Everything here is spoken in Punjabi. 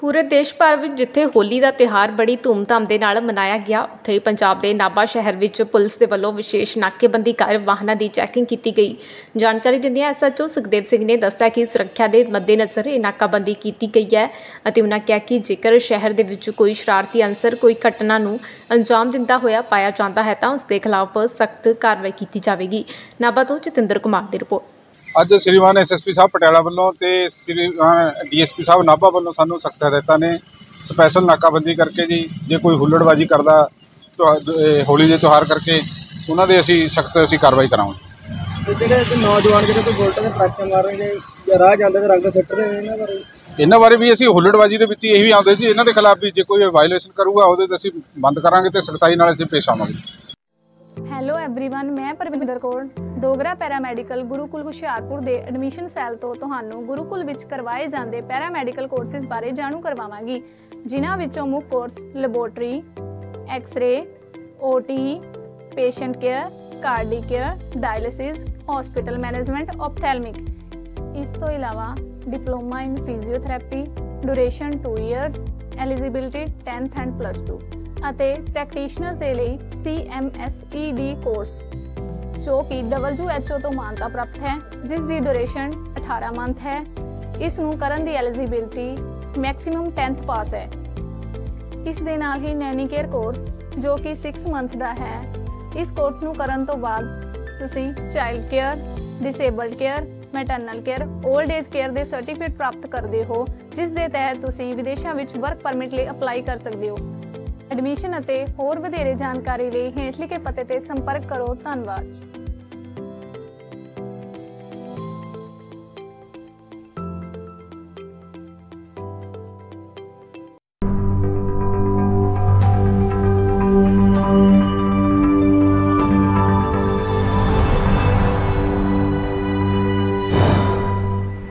ਪੂਰੇ ਦੇਸ਼ ਭਰ ਵਿੱਚ ਜਿੱਥੇ ਹੋਲੀ ਦਾ ਤਿਉਹਾਰ ਬੜੀ ਧੂਮਧਾਮ ਦੇ ਨਾਲ ਮਨਾਇਆ ਗਿਆ, ਉੱਥੇ ਹੀ ਪੰਜਾਬ ਦੇ ਨਾਭਾ ਸ਼ਹਿਰ ਵਿੱਚ ਪੁਲਿਸ ਦੇ ਵੱਲੋਂ ਵਿਸ਼ੇਸ਼ ਨਾਕੇਬੰਦੀ ਕਰ ਵਾਹਨਾਂ ਦੀ ਚੈਕਿੰਗ ਕੀਤੀ ਗਈ। ਜਾਣਕਾਰੀ ਦਿੰਦਿਆਂ ਐਸਐਚਓ ਸੁਖਦੇਵ ਸਿੰਘ ਨੇ ਦੱਸਿਆ ਕਿ ਸੁਰੱਖਿਆ ਦੇ ਮੱਦੇਨਜ਼ਰ ਇਹ ਨਾਕਾਬੰਦੀ ਕੀਤੀ ਗਈ ਹੈ ਅਤੇ ਉਹਨਾਂ ਕਿਹਾ ਕਿ ਜੇਕਰ ਸ਼ਹਿਰ ਦੇ ਵਿੱਚ ਕੋਈ ਸ਼ਰਾਰਤੀ ਅਨਸਰ ਕੋਈ ਘਟਨਾ ਨੂੰ ਅੰਜਾਮ ਦਿੰਦਾ ਹੋਇਆ ਪਾਇਆ ਜਾਂਦਾ ਹੈ ਤਾਂ ਉਸ ਦੇ ਖਿਲਾਫ ਸਖਤ ਕਾਰਵਾਈ ਕੀਤੀ ਜਾਵੇਗੀ। ਨਾਭਾ ਤੋਂ ਜਤਿੰਦਰ ਕੁਮਾਰ ਦੀ ਰਿਪੋਰਟ। ਅੱਜ ਸ੍ਰੀਮਾਨ ਐਸਐਸਪੀ ਸਾਹਿਬ ਪਟਿਆਲਾ ਵੱਲੋਂ ਤੇ ਸ੍ਰੀ ਡੀਐਸਪੀ ਸਾਹਿਬ ਨਾਭਾ ਵੱਲੋਂ ਸਾਨੂੰ ਸਖਤ ਹਦਾਇਤਾਂ ਨੇ ਸਪੈਸ਼ਲ ਨਾਕਾਬੰਦੀ ਕਰਕੇ ਜੀ ਜੇ ਕੋਈ ਹੁੱਲੜਬਾਜੀ ਕਰਦਾ ਤੁਹਾ- ਇਹ ਹੋਲੀ ਦੇ ਤਿਉਹਾਰ ਕਰਕੇ ਉਹਨਾਂ ਦੇ ਅਸੀਂ ਸਖਤ ਅਸੀਂ ਕਾਰਵਾਈ ਕਰਾਂਗੇ ਤੇ ਜਿਹੜੇ ਇੱਕ ਨੌਜਵਾਨ ਜਿਹੜੇ ਕੋਈ ਬੁਲਟ ਦੇ ਟਰੱਕ ਮਾਰਨਗੇ ਜਾਂ ਰਾਹ ਜਾਂਦੇ ਤੇ ਰੰਗ ਸੁੱਟ ਰਹੇ ਨੇ ਇਹਨਾਂ ਬਾਰੇ ਇਹਨਾਂ ਬਾਰੇ ਵੀ ਅਸੀਂ ਹੁੱਲੜਬਾਜੀ ਦੇ ਵਿੱਚ ਇਹੀ ਆਉਂਦੇ ਜੀ ਇਹਨਾਂ ਦੇ ਖਿਲਾਫ ਵੀ ਜੇ ਕੋਈ ਵਾਇਓਲੇਸ਼ਨ ਕਰੂਗਾ ਉਹਦੇ ਤੇ ਅਸੀਂ ਬੰਦ ਕਰਾਂਗੇ ਤੇ ਸਖਤਾਈ ਨਾਲ ਅਸੀਂ ਪੇਸ਼ ਆਵਾਂਗੇ ਹੈਲੋ एवरीवन ਮੈਂ ਪਰਵਿੰਦਰ ਕੌਰ ਡੋਗਰਾ ਪੈਰਾਮੈਡੀਕਲ ਗੁਰੂਕੁਲ ਹੁਸ਼ਿਆਰਪੁਰ ਦੇ ਐਡਮਿਸ਼ਨ ਸੈੱਲ ਤੋਂ ਤੁਹਾਨੂੰ ਗੁਰੂਕੁਲ ਵਿੱਚ ਕਰਵਾਏ ਜਾਂਦੇ ਪੈਰਾਮੈਡੀਕਲ ਕੋਰਸਿਸ ਬਾਰੇ ਜਾਣੂ ਕਰਵਾਵਾਂਗੀ, ਜਿਨ੍ਹਾਂ ਵਿੱਚੋਂ ਮੁੱਖ course laboratory X-ray OT patient care cardiac care dialysis hospital management ophthalmic ਇਸ ਤੋਂ ਇਲਾਵਾ diploma in physiotherapy duration 2 years eligibility 10th and plus 2 ਅਤੇ ਪ੍ਰੈਕਟੀਸ਼ਨਰਸ ਦੇ ਲਈ CMSED ਕੋਰਸ ਜੋ ਕਿ WHO ਤੋਂ ਮਾਨਤਾ ਪ੍ਰਾਪਤ ਹੈ, ਜਿਸ ਦੀ ਡਿਊਰੇਸ਼ਨ 18 ਮੰਥ ਹੈ। ਇਸ ਨੂੰ ਕਰਨ ਦੀ ਐਲੀਜੀਬਿਲਟੀ ਮੈਕਸਿਮਮ 10th ਪਾਸ ਹੈ। ਇਸ ਦੇ ਨਾਲ ਹੀ ਨੈਨੀ ਕੇਅਰ ਕੋਰਸ ਜੋ ਕਿ 6 ਮੰਥ ਦਾ ਹੈ, ਇਸ ਕੋਰਸ ਨੂੰ ਕਰਨ ਤੋਂ ਬਾਅਦ ਤੁਸੀਂ child care disabled care maternal care old age care ਦੇ ਸਰਟੀਫਿਕੇਟ ਪ੍ਰਾਪਤ ਕਰਦੇ ਹੋ, ਜਿਸ ਦੇ ਤਹਿਤ ਤੁਸੀਂ ਵਿਦੇਸ਼ਾਂ ਵਿੱਚ ਵਰਕ ਪਰਮਿਟ ਲਈ ਅਪਲਾਈ ਕਰ ਸਕਦੇ ਹੋ। ਐਡਮਿਸ਼ਨ ਅਤੇ ਹੋਰ ਵਧੇਰੇ ਜਾਣਕਾਰੀ ਲਈ ਹੇਠ ਲਿਖੇ ਪਤੇ ਤੇ ਸੰਪਰਕ ਕਰੋ। ਧੰਨਵਾਦ।